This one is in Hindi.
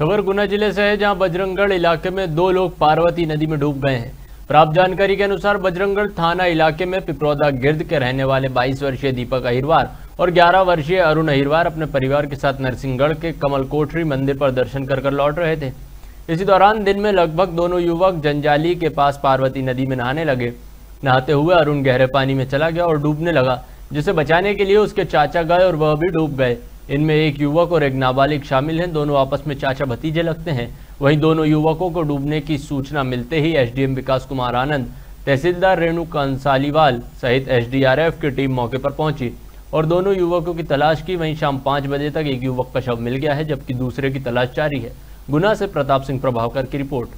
खबर गुना ज़िले से है, जहाँ बजरंगगढ़ इलाके में दो लोग पार्वती नदी में डूब गए हैं। प्राप्त जानकारी के अनुसार बजरंगगढ़ थाना इलाके में पिपरौदा गिर्द के रहने वाले 22 वर्षीय दीपक अहिरवार और 11 वर्षीय अरुण अहिरवार अपने परिवार के साथ नरसिंहगढ़ के कमल कोठरी मंदिर पर दर्शन कर कर लौट रहे थे। इसी दौरान दिन में लगभग दोनों युवक जंजाली के पास पार्वती नदी में नहाने लगे। नहाते हुए अरुण गहरे पानी में चला गया और डूबने लगा, जिसे बचाने के लिए उसके चाचा गए और वह भी डूब गए। इनमें एक युवक और एक नाबालिग शामिल हैं। दोनों आपस में चाचा भतीजे लगते हैं। वहीं दोनों युवकों को डूबने की सूचना मिलते ही एसडीएम विकास कुमार आनंद, तहसीलदार रेणु कंसालीवाल सहित एसडीआरएफ की टीम मौके पर पहुँची और दोनों युवकों की तलाश की। वहीं शाम पाँच बजे तक एक युवक का शव मिल गया है, जबकि दूसरे की तलाश जारी है। गुना से प्रताप सिंह प्रभावकर की रिपोर्ट।